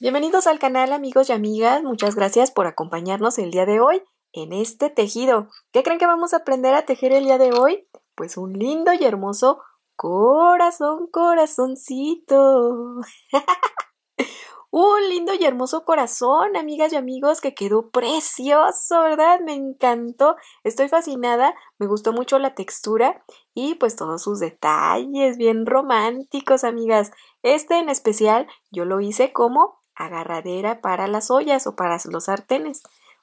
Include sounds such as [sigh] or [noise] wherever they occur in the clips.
Bienvenidos al canal amigos y amigas, muchas gracias por acompañarnos el día de hoy en este tejido. ¿Qué creen que vamos a aprender a tejer el día de hoy? Pues un lindo y hermoso corazón, corazoncito. [laughs] un lindo y hermoso corazón, amigas y amigos, que quedó precioso, ¿verdad? Me encantó, estoy fascinada, me gustó mucho la textura y pues todos sus detalles, bien románticos, amigas. Este en especial yo lo hice como agarradera para las ollas o para los sartenes,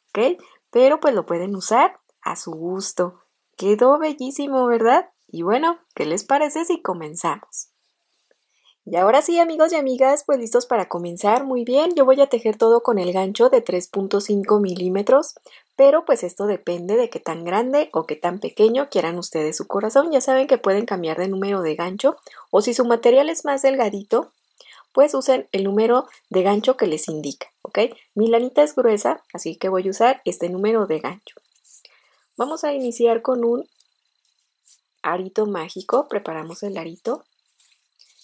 ¿ok? Pero pues lo pueden usar a su gusto. Quedó bellísimo, ¿verdad? Y bueno, ¿qué les parece si comenzamos? Y ahora sí, amigos y amigas, pues listos para comenzar. Muy bien, yo voy a tejer todo con el gancho de 3.5 milímetros, pero pues esto depende de qué tan grande o qué tan pequeño quieran ustedes su corazón. Ya saben que pueden cambiar de número de gancho o si su material es más delgadito, pues usen el número de gancho que les indica, ¿ok? Mi lanita es gruesa, así que voy a usar este número de gancho. Vamos a iniciar con un arito mágico, preparamos el arito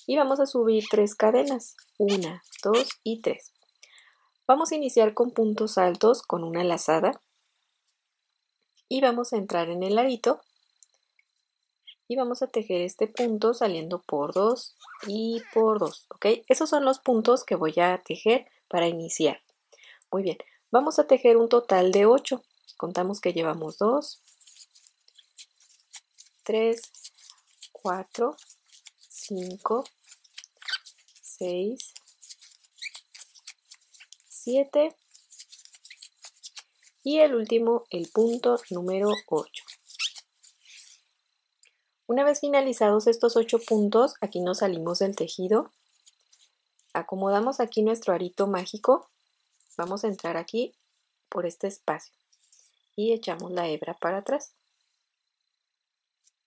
y vamos a subir tres cadenas, una, dos y tres. Vamos a iniciar con puntos altos con una lazada y vamos a entrar en el arito y vamos a tejer este punto saliendo por dos y por dos, ¿ok? Esos son los puntos que voy a tejer para iniciar. Muy bien, vamos a tejer un total de 8. Contamos que llevamos 2, 3, 4, 5, 6, 7 y el último, el punto número 8. Una vez finalizados estos 8 puntos, aquí nos salimos del tejido, acomodamos aquí nuestro arito mágico, vamos a entrar aquí por este espacio y echamos la hebra para atrás.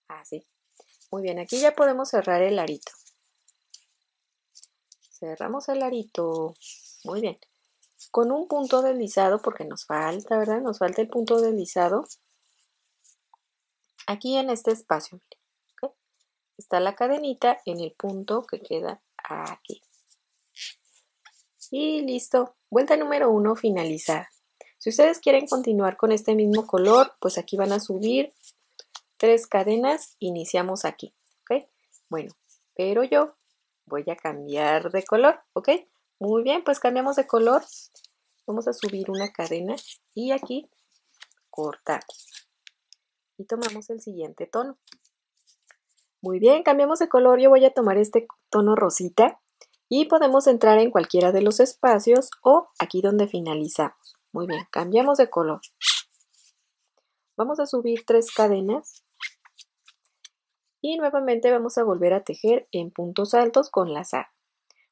Así. Muy bien, aquí ya podemos cerrar el arito. Cerramos el arito. Muy bien. Con un punto deslizado, porque nos falta, ¿verdad? Nos falta el punto deslizado. Aquí en este espacio. Está la cadenita en el punto que queda aquí. Y listo. Vuelta número uno finalizada. Si ustedes quieren continuar con este mismo color, pues aquí van a subir tres cadenas. Iniciamos aquí. ¿Ok? Bueno, pero yo voy a cambiar de color, ¿ok? Muy bien, pues cambiamos de color. Vamos a subir una cadena y aquí cortamos. Y tomamos el siguiente tono. Muy bien, cambiamos de color. Yo voy a tomar este tono rosita y podemos entrar en cualquiera de los espacios o aquí donde finalizamos. Muy bien, cambiamos de color. Vamos a subir tres cadenas y nuevamente vamos a volver a tejer en puntos altos con lazar.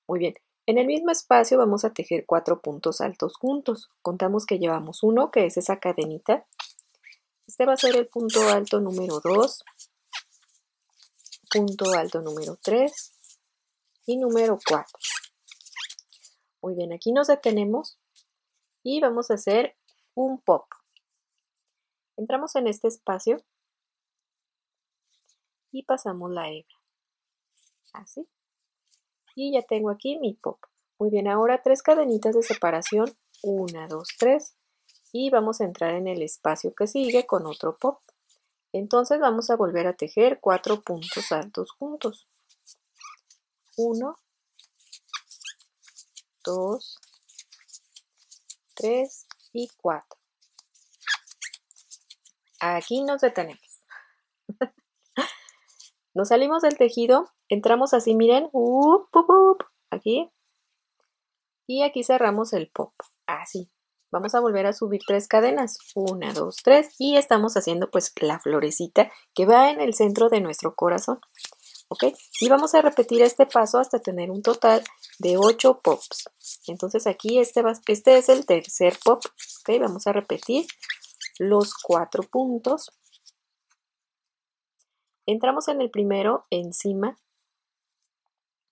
Muy bien, en el mismo espacio vamos a tejer cuatro puntos altos juntos. Contamos que llevamos uno, que es esa cadenita. Este va a ser el punto alto número 2, punto alto número 3 y número 4. Muy bien, aquí nos detenemos y vamos a hacer un pop. Entramos en este espacio y pasamos la hebra. Así. Y ya tengo aquí mi pop. Muy bien, ahora tres cadenitas de separación. Una, dos, tres. Y vamos a entrar en el espacio que sigue con otro pop. Entonces vamos a volver a tejer cuatro puntos altos juntos. Uno, dos, tres y cuatro. Aquí nos detenemos. [laughs] Nos salimos del tejido, entramos así, miren, aquí. Y aquí cerramos el pop, así. Vamos a volver a subir tres cadenas, una, dos, tres, y estamos haciendo pues la florecita que va en el centro de nuestro corazón. ¿Ok? Y vamos a repetir este paso hasta tener un total de 8 pops. Entonces aquí este, este es el tercer pop. ¿Ok? Vamos a repetir los cuatro puntos Entramos en el primero, encima.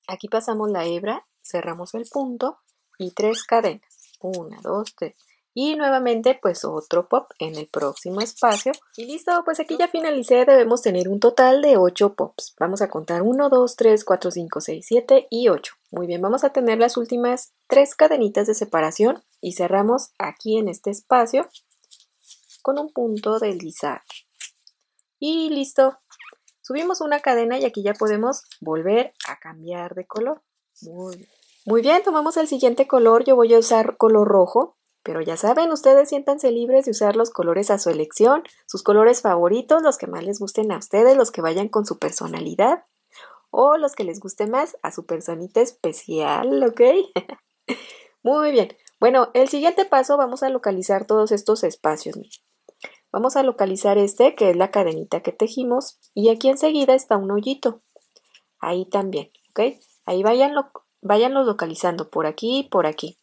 Aquí pasamos la hebra, cerramos el punto y tres cadenas. Una, dos, tres. Y nuevamente, pues otro pop en el próximo espacio. Y listo, pues aquí ya finalicé. Debemos tener un total de 8 pops. Vamos a contar 1, 2, 3, 4, 5, 6, 7 y 8. Muy bien, vamos a tener las últimas tres cadenitas de separación y cerramos aquí en este espacio con un punto deslizar. Y listo. Subimos una cadena y aquí ya podemos volver a cambiar de color. Muy bien. Muy bien, tomamos el siguiente color. Yo voy a usar color rojo. Pero ya saben, ustedes siéntanse libres de usar los colores a su elección, sus colores favoritos, los que más les gusten a ustedes, los que vayan con su personalidad o los que les guste más a su personita especial, ¿ok? [laughs] Muy bien. Bueno, el siguiente paso vamos a localizar todos estos espacios. Vamos a localizar este, que es la cadenita que tejimos, y aquí enseguida está un hoyito. Ahí también, ¿ok? Ahí váyanlo, váyanlo localizando por aquí y por aquí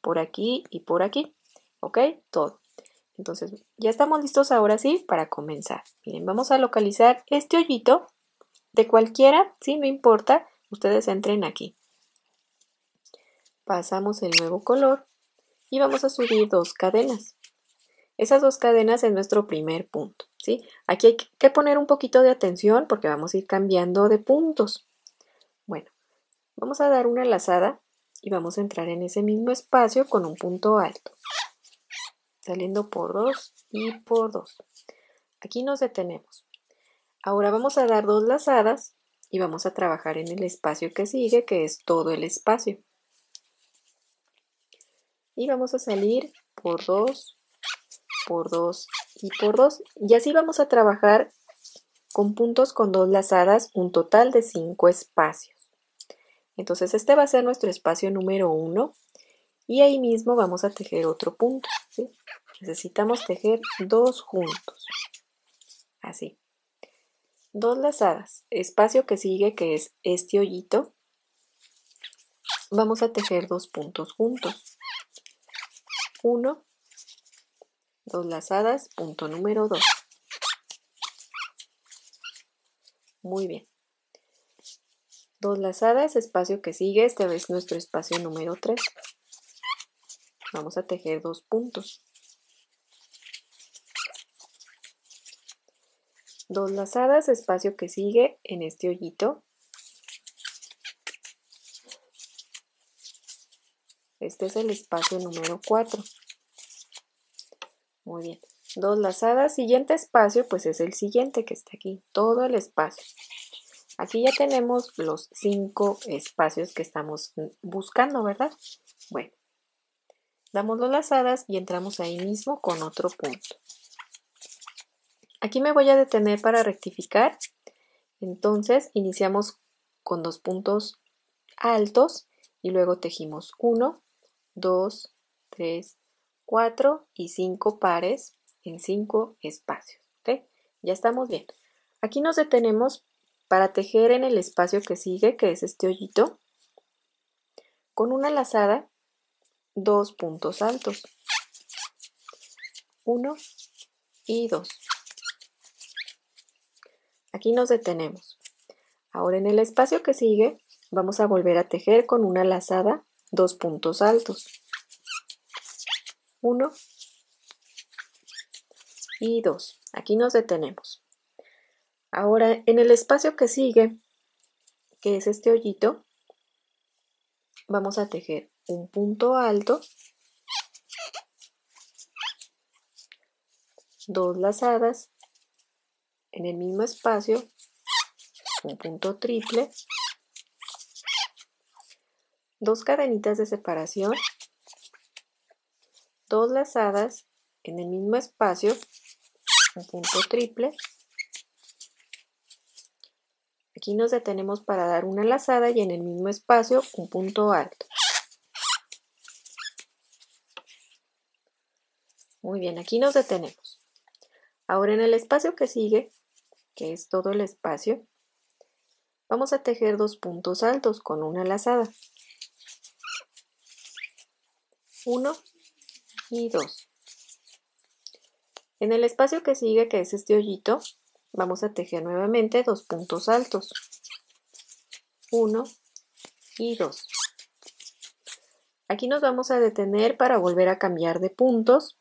por aquí y por aquí. ¿Ok? Todo. Entonces, ya estamos listos ahora sí para comenzar. Miren, vamos a localizar este hoyito de cualquiera, sí, no importa, ustedes entren aquí. Pasamos el nuevo color y vamos a subir dos cadenas. Esas dos cadenas es nuestro primer punto, ¿sí? Aquí hay que poner un poquito de atención porque vamos a ir cambiando de puntos. Bueno, vamos a dar una lazada y vamos a entrar en ese mismo espacio con un punto alto, saliendo por 2 y por 2. Aquí nos detenemos. Ahora vamos a dar dos lazadas y vamos a trabajar en el espacio que sigue, que es todo el espacio. Y vamos a salir por 2, por 2 y por 2. Y así vamos a trabajar con puntos con dos lazadas, un total de 5 espacios. Entonces este va a ser nuestro espacio número 1 y ahí mismo vamos a tejer otro punto. Necesitamos tejer dos juntos. Así. Dos lazadas. Espacio que sigue que es este hoyito. Vamos a tejer dos puntos juntos. Uno, dos lazadas, punto número 2. Muy bien dos lazadas, espacio que sigue, este es nuestro espacio número 3. Vamos a tejer dos puntos. Dos lazadas, espacio que sigue en este hoyito. Este es el espacio número 4. Muy bien. Dos lazadas, siguiente espacio, pues es el siguiente que está aquí, todo el espacio. Aquí ya tenemos los cinco espacios que estamos buscando, ¿verdad? Bueno, damos las lazadas y entramos ahí mismo con otro punto. Aquí me voy a detener para rectificar. Entonces iniciamos con dos puntos altos y luego tejimos uno, dos, tres, cuatro y cinco pares en cinco espacios. ¿ok? Ya estamos bien. Aquí nos detenemos para tejer en el espacio que sigue, que es este hoyito, con una lazada, dos puntos altos, uno y dos. Aquí nos detenemos. Ahora en el espacio que sigue vamos a volver a tejer con una lazada, dos puntos altos, uno y dos. Aquí nos detenemos. Ahora, en el espacio que sigue, que es este hoyito, vamos a tejer un punto alto, dos lazadas en el mismo espacio, un punto triple, dos cadenitas de separación, dos lazadas en el mismo espacio, un punto triple, Aquí nos detenemos para dar una lazada y en el mismo espacio un punto alto. Muy bien, aquí nos detenemos. Ahora en el espacio que sigue, que es todo el espacio, vamos a tejer dos puntos altos con una lazada. Uno y dos. En el espacio que sigue, que es este hoyito, Vamos a tejer nuevamente dos puntos altos. Uno y dos. Aquí nos vamos a detener para volver a cambiar de puntos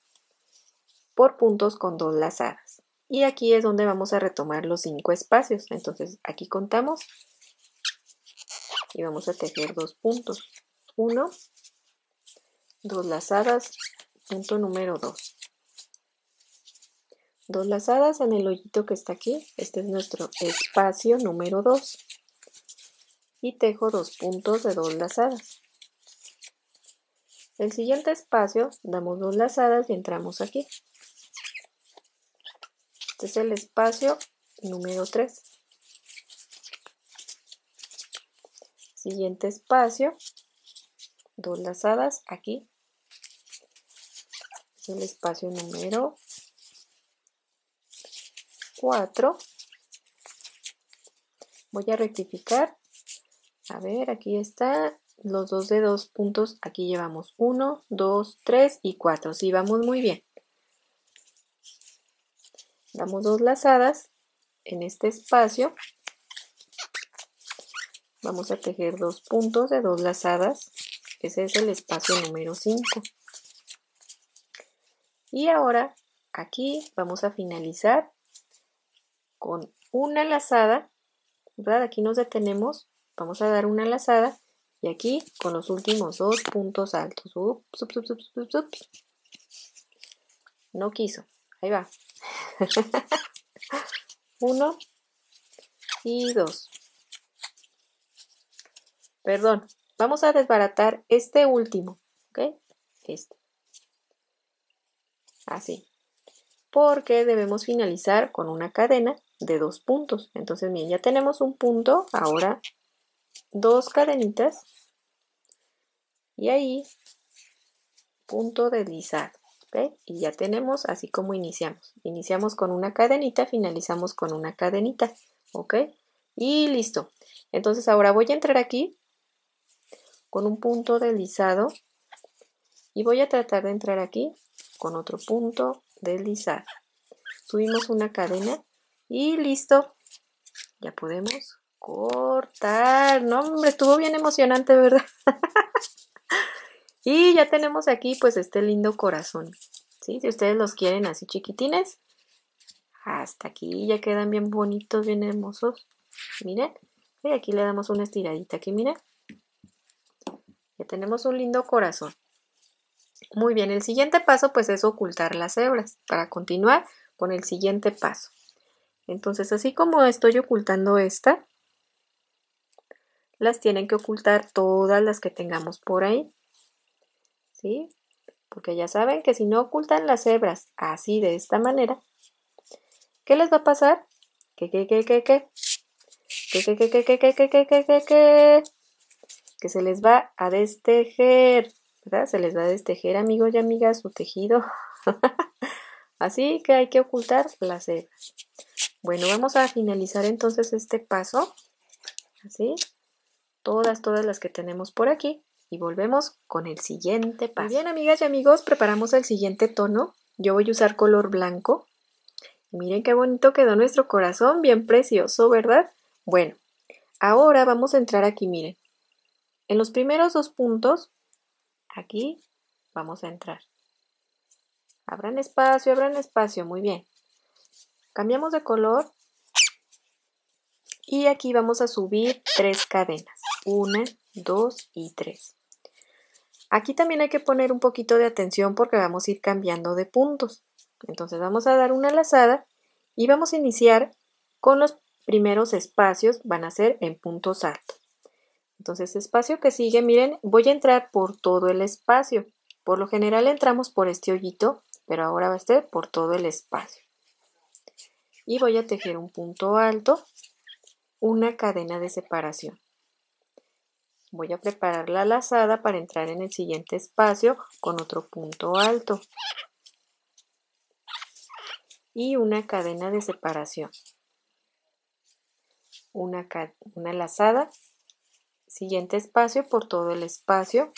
por puntos con dos lazadas. Y aquí es donde vamos a retomar los cinco espacios. Entonces aquí contamos y vamos a tejer dos puntos. Uno, dos lazadas, punto número dos. Dos lazadas en el hoyito que está aquí. Este es nuestro espacio número 2. Y tejo dos puntos de dos lazadas. El siguiente espacio damos dos lazadas y entramos aquí. Este es el espacio número 3. Siguiente espacio, dos lazadas aquí. Es el espacio número 4. Voy a rectificar. A ver, aquí está los dos de dos puntos. Aquí llevamos 1, 2, 3 y 4. Sí, vamos muy bien. Damos dos lazadas en este espacio. Vamos a tejer dos puntos de dos lazadas. Ese es el espacio número 5. Y ahora aquí vamos a finalizar con una lazada, ¿verdad? Aquí nos detenemos, vamos a dar una lazada y aquí con los últimos dos puntos altos. Ups, no quiso, ahí va. [laughs] Uno y dos. Perdón, vamos a desbaratar este último, ¿ok? Este. Así. Porque debemos finalizar con una cadena de dos puntos. Entonces, bien, ya tenemos un punto, ahora dos cadenitas y ahí punto deslizado. ¿ok? Y ya tenemos así como iniciamos. Iniciamos con una cadenita, finalizamos con una cadenita. ¿Ok? Y listo. Entonces ahora voy a entrar aquí con un punto deslizado y voy a tratar de entrar aquí con otro punto deslizado. Subimos una cadena y listo. Ya podemos cortar. No, hombre, estuvo bien emocionante, ¿verdad? [laughs] y ya tenemos aquí pues este lindo corazón. ¿Sí? Si ustedes los quieren así chiquitines, hasta aquí ya quedan bien bonitos, bien hermosos. Miren. Y aquí le damos una estiradita aquí, miren. Ya tenemos un lindo corazón. Muy bien, el siguiente paso pues es ocultar las hebras. Para continuar con el siguiente paso. Entonces, así como estoy ocultando esta, las tienen que ocultar todas las que tengamos por ahí. ¿Sí? Porque ya saben que si no ocultan las hebras así de esta manera, ¿qué les va a pasar? ¿Qué, qué, qué, qué, qué? ¿Qué, qué, qué, qué, qué, qué, qué, qué, qué, qué? Que se les va a destejer, Se les va a destejer, amigos y amigas, su tejido. [laughs] Así que hay que ocultar las hebras. Bueno, vamos a finalizar entonces este paso. Así. Todas, todas las que tenemos por aquí. Y volvemos con el siguiente paso. Bien, amigas y amigos, preparamos el siguiente tono. Yo voy a usar color blanco. miren qué bonito quedó nuestro corazón, bien precioso, ¿verdad? Bueno, ahora vamos a entrar aquí, miren. En los primeros dos puntos, aquí vamos a entrar. Abran espacio, abran espacio, muy bien. Cambiamos de color y aquí vamos a subir tres cadenas. Una, dos y tres. Aquí también hay que poner un poquito de atención porque vamos a ir cambiando de puntos. Entonces vamos a dar una lazada y vamos a iniciar con los primeros espacios, van a ser en puntos altos. Entonces, espacio que sigue, miren, voy a entrar por todo el espacio. Por lo general entramos por este hoyito, pero ahora va a ser por todo el espacio y voy a tejer un punto alto, una cadena de separación. Voy a preparar la lazada para entrar en el siguiente espacio con otro punto alto y una cadena de separación. Una, una lazada, siguiente espacio por todo el espacio,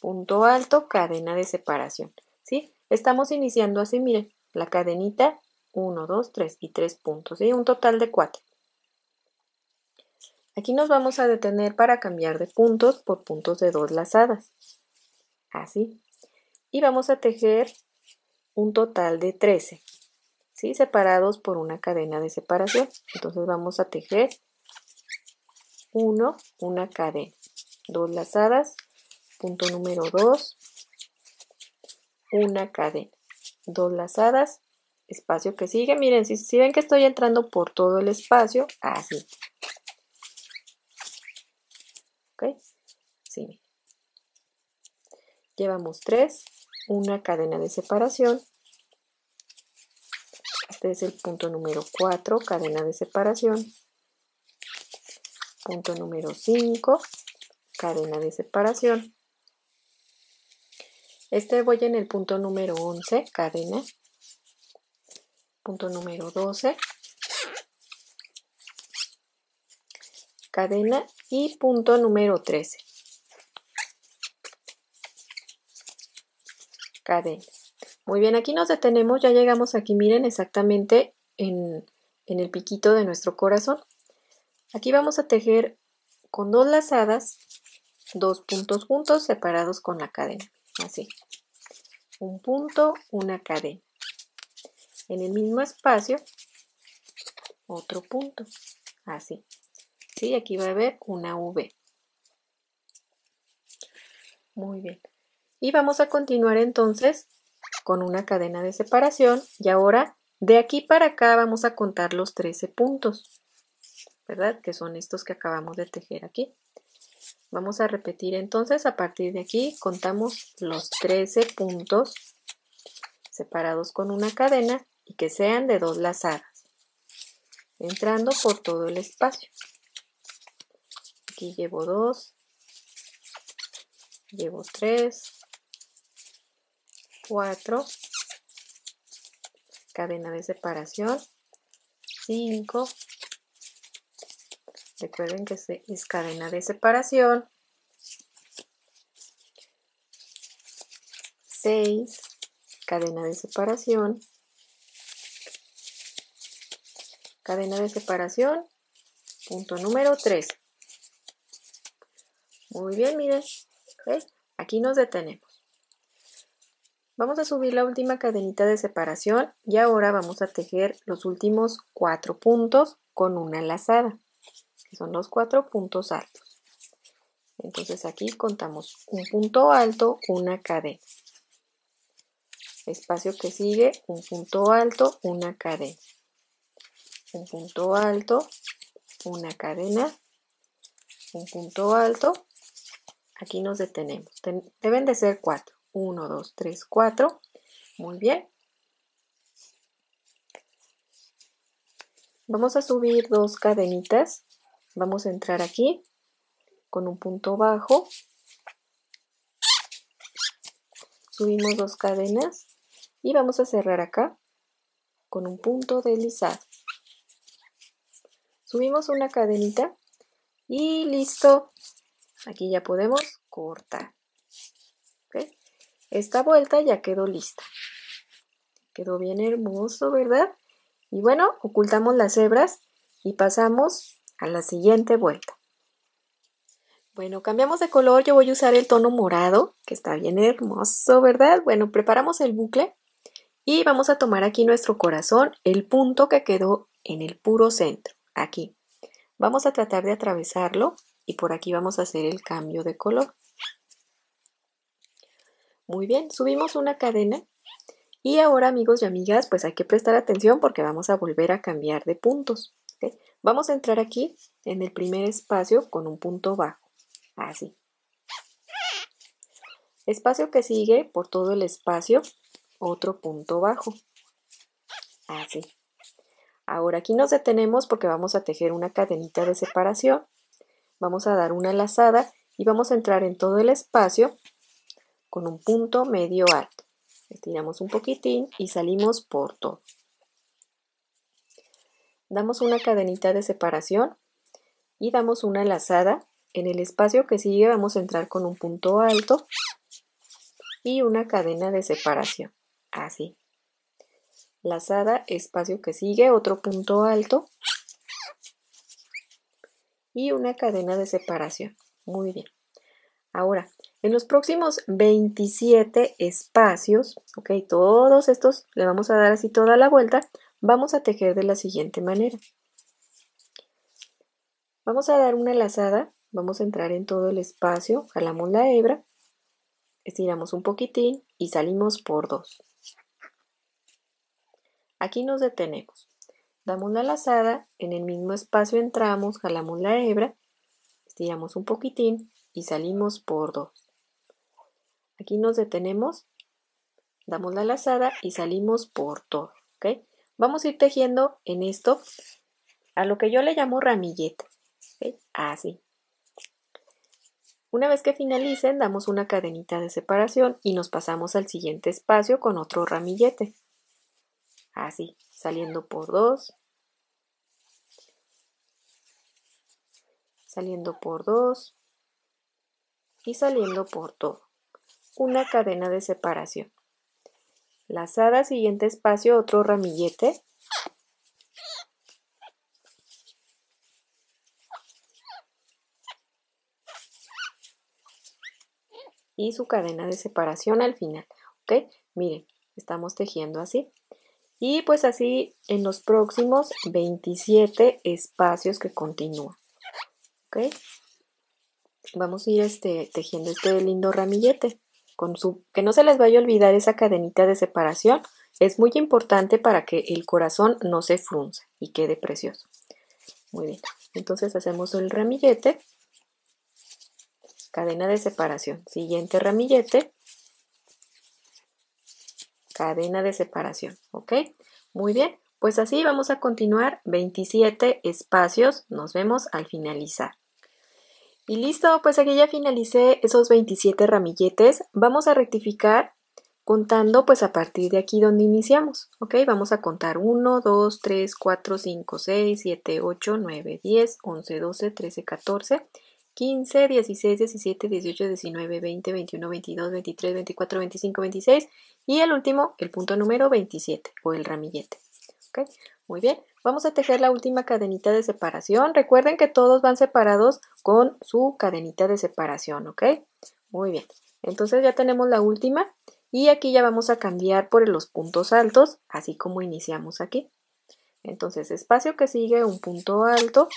punto alto, cadena de separación. ¿Sí? Estamos iniciando así, miren, la cadenita 1, 2, 3 y 3 puntos, y un total de 4. Aquí nos vamos a detener para cambiar de puntos por puntos de dos lazadas. Así. Y vamos a tejer un total de 13, ¿sí? separados por una cadena de separación. Entonces vamos a tejer 1, una cadena, dos lazadas, punto número 2, una cadena, dos lazadas, espacio que sigue, miren, si, si ven que estoy entrando por todo el espacio, así. ¿Ok? Sí. Llevamos 3, una cadena de separación. Este es el punto número 4, cadena de separación. Punto número 5, cadena de separación. Este voy en el punto número 11, cadena. Punto número 12, cadena y punto número 13. Cadena. Muy bien, aquí nos detenemos, ya llegamos aquí, miren exactamente en, en el piquito de nuestro corazón. Aquí vamos a tejer con dos lazadas, dos puntos juntos separados con la cadena así. Un punto, una cadena. En el mismo espacio, otro punto, así. Sí, aquí va a haber una V. Muy bien. Y vamos a continuar entonces con una cadena de separación. Y ahora, de aquí para acá vamos a contar los 13 puntos, ¿verdad? Que son estos que acabamos de tejer aquí. Vamos a repetir entonces, a partir de aquí contamos los 13 puntos separados con una cadena y que sean de dos lazadas, entrando por todo el espacio. Aquí llevo 2, llevo 3, 4, cadena de separación, 5, Recuerden que es cadena de separación. 6, cadena de separación. Cadena de separación, punto número 3. Muy bien, miren. Aquí nos detenemos. Vamos a subir la última cadenita de separación y ahora vamos a tejer los últimos cuatro puntos con una lazada son los cuatro puntos altos. Entonces aquí contamos un punto alto, una cadena. Espacio que sigue, un punto alto, una cadena. Un punto alto, una cadena, un punto alto. Aquí nos detenemos. Deben de ser cuatro. Uno, dos, tres, cuatro. Muy bien. Vamos a subir dos cadenitas Vamos a entrar aquí con un punto bajo. Subimos dos cadenas y vamos a cerrar acá con un punto deslizado. Subimos una cadenita y listo. Aquí ya podemos cortar. Esta vuelta ya quedó lista. Quedó bien hermoso, ¿verdad? Y bueno, ocultamos las hebras y pasamos a la siguiente vuelta. Bueno, cambiamos de color, yo voy a usar el tono morado, que está bien hermoso, ¿verdad? Bueno, preparamos el bucle y vamos a tomar aquí nuestro corazón, el punto que quedó en el puro centro, aquí. Vamos a tratar de atravesarlo y por aquí vamos a hacer el cambio de color. Muy bien, subimos una cadena y ahora amigos y amigas, pues hay que prestar atención porque vamos a volver a cambiar de puntos. Vamos a entrar aquí en el primer espacio con un punto bajo, así. Espacio que sigue por todo el espacio, otro punto bajo, así. Ahora aquí nos detenemos porque vamos a tejer una cadenita de separación. Vamos a dar una lazada y vamos a entrar en todo el espacio con un punto medio alto. Estiramos un poquitín y salimos por todo damos una cadenita de separación y damos una lazada. En el espacio que sigue vamos a entrar con un punto alto y una cadena de separación. Así. Lazada, espacio que sigue, otro punto alto y una cadena de separación. Muy bien. Ahora, en los próximos 27 espacios, ok, todos estos le vamos a dar así toda la vuelta, Vamos a tejer de la siguiente manera. Vamos a dar una lazada, vamos a entrar en todo el espacio, jalamos la hebra, estiramos un poquitín y salimos por dos. Aquí nos detenemos. Damos la lazada, en el mismo espacio entramos, jalamos la hebra, estiramos un poquitín y salimos por dos. Aquí nos detenemos, damos la lazada y salimos por todo. Vamos a ir tejiendo en esto a lo que yo le llamo ramillete. Así. Una vez que finalicen, damos una cadenita de separación y nos pasamos al siguiente espacio con otro ramillete. Así, saliendo por dos, saliendo por dos y saliendo por todo. Una cadena de separación. Lazada, siguiente espacio, otro ramillete. Y su cadena de separación al final. ¿Ok? Miren, estamos tejiendo así. Y pues así en los próximos 27 espacios que continúan. ¿Ok? Vamos a ir este, tejiendo este lindo ramillete. Que no se les vaya a olvidar esa cadenita de separación. Es muy importante para que el corazón no se frunce y quede precioso. Muy bien. Entonces hacemos el ramillete. Cadena de separación. Siguiente ramillete cadena de separación, ¿ok? Muy bien, pues así vamos a continuar 27 espacios, nos vemos al finalizar. Y listo, pues aquí ya finalicé esos 27 ramilletes, vamos a rectificar contando pues a partir de aquí donde iniciamos, ¿ok? Vamos a contar 1, 2, 3, 4, 5, 6, 7, 8, 9, 10, 11, 12, 13, 14, 15, 16, 17, 18, 19, 20, 21, 22, 23, 24, 25, 26 y el último, el punto número 27 o el ramillete. Muy bien, vamos a tejer la última cadenita de separación. Recuerden que todos van separados con su cadenita de separación, ¿ok? Muy bien, entonces ya tenemos la última y aquí ya vamos a cambiar por los puntos altos, así como iniciamos aquí. Entonces, espacio que sigue, un punto alto,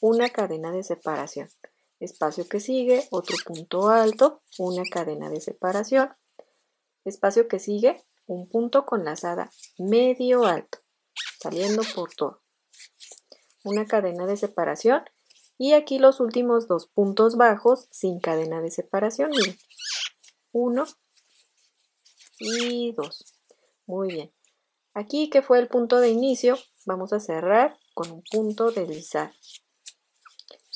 una cadena de separación. Espacio que sigue, otro punto alto, una cadena de separación. Espacio que sigue, un punto con lazada medio alto, saliendo por todo. Una cadena de separación y aquí los últimos dos puntos bajos sin cadena de separación. Miren, uno y dos. Muy bien. Aquí que fue el punto de inicio, vamos a cerrar con un punto de deslizar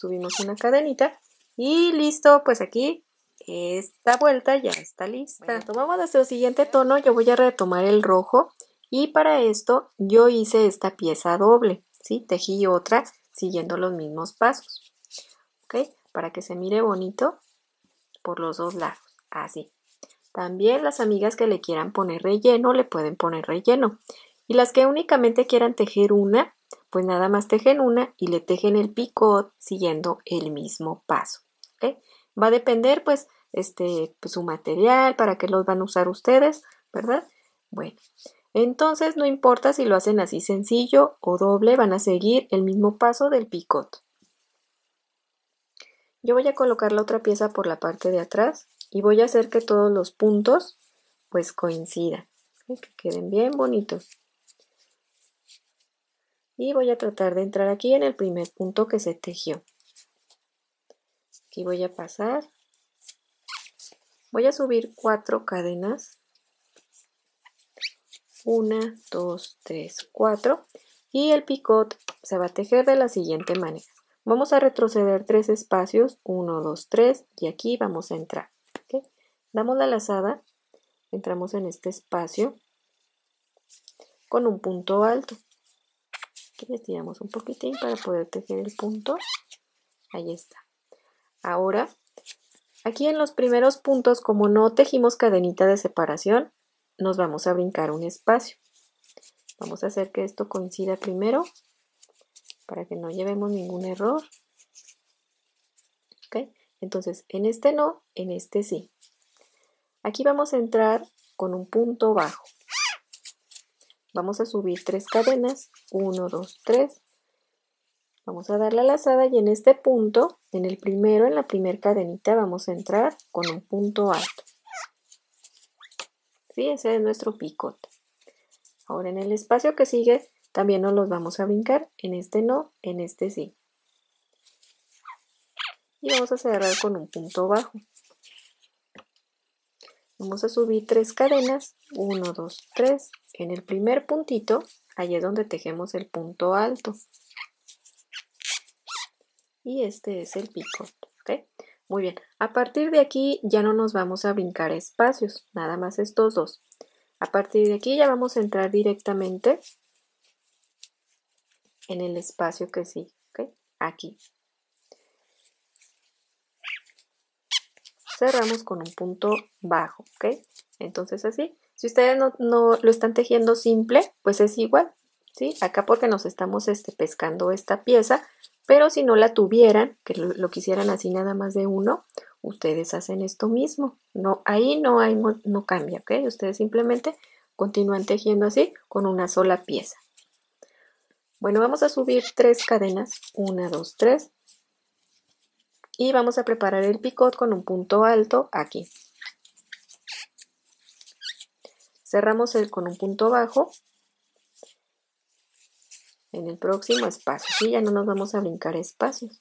subimos una cadenita y listo, pues aquí esta vuelta ya está lista. tomamos nuestro siguiente tono, yo voy a retomar el rojo y para esto yo hice esta pieza doble, ¿sí? Tejí otra siguiendo los mismos pasos, ¿ok? Para que se mire bonito por los dos lados, así. También las amigas que le quieran poner relleno, le pueden poner relleno. Y las que únicamente quieran tejer una, pues nada más tejen una y le tejen el picot siguiendo el mismo paso. Va a depender pues este pues, su material, para qué los van a usar ustedes, ¿verdad? Bueno, entonces no importa si lo hacen así sencillo o doble, van a seguir el mismo paso del picot. Yo voy a colocar la otra pieza por la parte de atrás y voy a hacer que todos los puntos pues coincidan, que queden bien bonitos y voy a tratar de entrar aquí en el primer punto que se tejió. Aquí voy a pasar. Voy a subir cuatro cadenas. Una, dos, tres, cuatro. Y el picot se va a tejer de la siguiente manera. Vamos a retroceder tres espacios, uno, dos, tres, y aquí vamos a entrar. Damos la lazada, entramos en este espacio con un punto alto. Aquí estiramos un poquitín para poder tejer el punto. Ahí está. Ahora, aquí en los primeros puntos, como no tejimos cadenita de separación, nos vamos a brincar un espacio. Vamos a hacer que esto coincida primero para que no llevemos ningún error. ¿Ok? Entonces, en este no, en este sí. Aquí vamos a entrar con un punto bajo. Vamos a subir tres cadenas, 1, 2, 3. Vamos a dar la lazada y en este punto, en el primero, en la primera cadenita, vamos a entrar con un punto alto. Ese es nuestro picote. Ahora en el espacio que sigue, también nos los vamos a brincar. En este no, en este sí. Y vamos a cerrar con un punto bajo. Vamos a subir tres cadenas, 1, 2, 3. En el primer puntito, ahí es donde tejemos el punto alto y este es el pico, ¿ok? Muy bien, a partir de aquí ya no nos vamos a brincar espacios, nada más estos dos. A partir de aquí ya vamos a entrar directamente en el espacio que sigue, ¿ok? Aquí. Cerramos con un punto bajo, ¿ok? Entonces así, si ustedes no, no lo están tejiendo simple, pues es igual, ¿sí? Acá porque nos estamos este, pescando esta pieza, pero si no la tuvieran, que lo, quisieran así nada más de uno, ustedes hacen esto mismo. No, ahí no hay, no cambia, ¿ok? Ustedes simplemente continúan tejiendo así con una sola pieza. Bueno, vamos a subir tres cadenas, una, dos, tres, y vamos a preparar el picot con un punto alto aquí. Cerramos el con un punto bajo en el próximo espacio. ¿sí? Ya no nos vamos a brincar espacios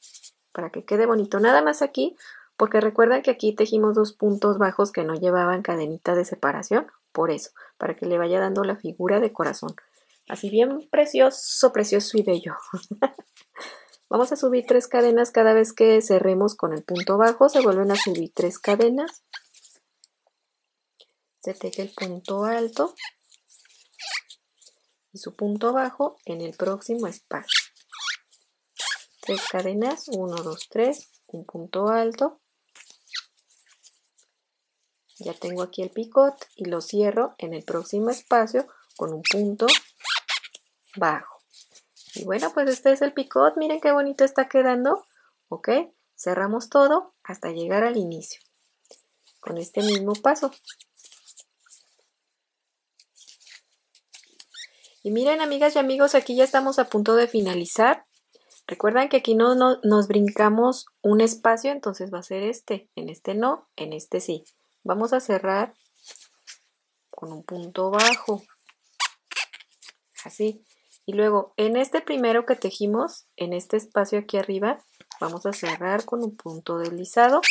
para que quede bonito. Nada más aquí, porque recuerdan que aquí tejimos dos puntos bajos que no llevaban cadenita de separación, por eso, para que le vaya dando la figura de corazón. Así bien precioso, precioso y bello. [laughs] Vamos a subir tres cadenas cada vez que cerremos con el punto bajo. Se vuelven a subir tres cadenas. Se teje el punto alto y su punto bajo en el próximo espacio. Tres cadenas, 1, 2, 3, un punto alto. Ya tengo aquí el picot y lo cierro en el próximo espacio con un punto bajo. Y bueno, pues este es el picot. Miren qué bonito está quedando. ¿Ok? Cerramos todo hasta llegar al inicio. Con este mismo paso. Y miren, amigas y amigos, aquí ya estamos a punto de finalizar. Recuerdan que aquí no, nos brincamos un espacio, entonces va a ser este. En este no, en este sí. Vamos a cerrar con un punto bajo. Así. Y luego, en este primero que tejimos, en este espacio aquí arriba, vamos a cerrar con un punto deslizado.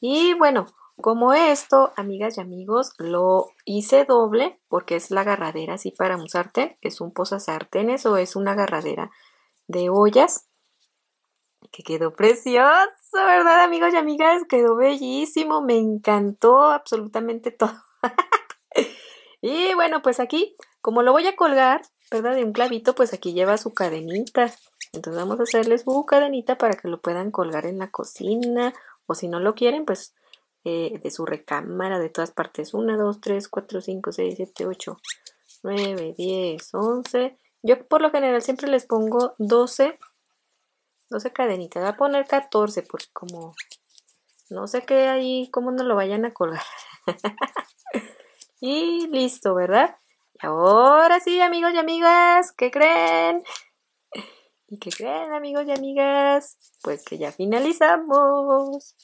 Y bueno, como esto, amigas y amigos, lo hice doble porque es la agarradera así para un sartén, es un posasartenes o es una agarradera de ollas que quedó precioso, ¿verdad, amigos y amigas? Quedó bellísimo, me encantó absolutamente [laughs] todo. y bueno, pues aquí, como lo voy a colgar, ¿verdad? De un clavito, pues aquí lleva su cadenita. Entonces vamos a hacerle su cadenita para que lo puedan colgar en la cocina o si no lo quieren, pues eh, de su recámara, de todas partes. 1, 2, 3, 4, 5, 6, 7, 8, 9, 10, 11. Yo por lo general siempre les pongo 12, 12 cadenitas. Voy a poner 14 porque como no sé qué ahí, cómo no lo vayan a colgar. [laughs] y listo, ¿verdad? Y ahora sí, amigos y amigas, ¿qué creen? ¿Y qué creen, amigos y amigas? Pues que ya finalizamos.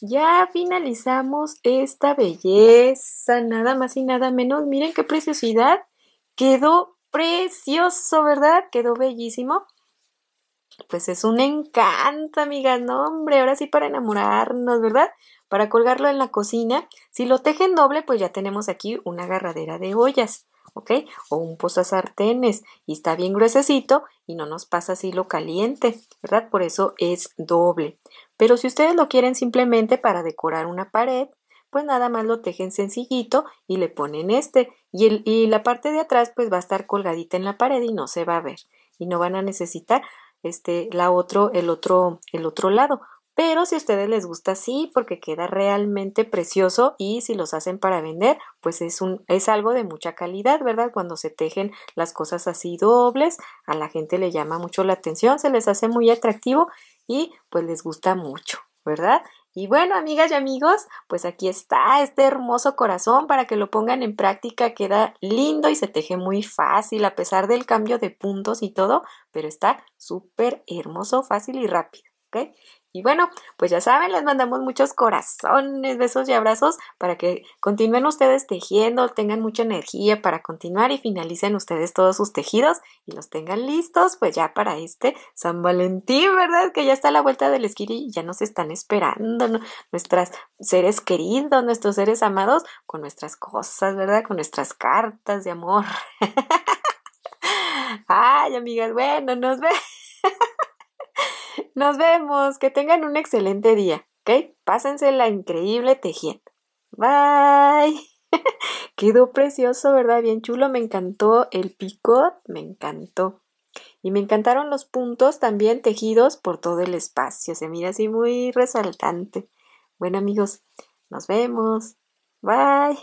Ya finalizamos esta belleza, nada más y nada menos. Miren qué preciosidad. Quedó precioso, ¿verdad? Quedó bellísimo. Pues es un encanto, amigas. No, hombre, ahora sí para enamorarnos, ¿verdad? Para colgarlo en la cocina. Si lo tejen doble, pues ya tenemos aquí una agarradera de ollas. ¿ok? O un posasartenes y está bien gruesecito y no nos pasa así lo caliente, ¿verdad? Por eso es doble. Pero si ustedes lo quieren simplemente para decorar una pared, pues nada más lo tejen sencillito y le ponen este. Y, la parte de atrás pues va a estar colgadita en la pared y no se va a ver. Y no van a necesitar este la otro el otro el otro lado. Pero si a ustedes les gusta así, porque queda realmente precioso y si los hacen para vender, pues es, es algo de mucha calidad, ¿verdad? Cuando se tejen las cosas así dobles, a la gente le llama mucho la atención, se les hace muy atractivo y pues les gusta mucho, ¿verdad? Y bueno, amigas y amigos, pues aquí está este hermoso corazón para que lo pongan en práctica. Queda lindo y se teje muy fácil a pesar del cambio de puntos y todo, pero está súper hermoso, fácil y rápido. ¿ok? Y bueno, pues ya saben, les mandamos muchos corazones, besos y abrazos para que continúen ustedes tejiendo, tengan mucha energía para continuar y finalicen ustedes todos sus tejidos y los tengan listos pues ya para este San Valentín, ¿verdad? Que ya está a la vuelta del esquí y ya nos están esperando nuestras seres queridos, nuestros seres amados con nuestras cosas, ¿verdad? Con nuestras cartas de amor. [laughs] Ay, amigas, bueno, nos vemos. [laughs] [laughs] Nos vemos. Que tengan un excelente día. ¿Ok? Pásensela increíble tejiendo. Bye. [laughs] Quedó precioso, ¿verdad? Bien chulo. Me encantó el picot. Me encantó. Y me encantaron los puntos también tejidos por todo el espacio. Se mira así muy resaltante. Bueno amigos, nos vemos. Bye.